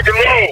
had to move.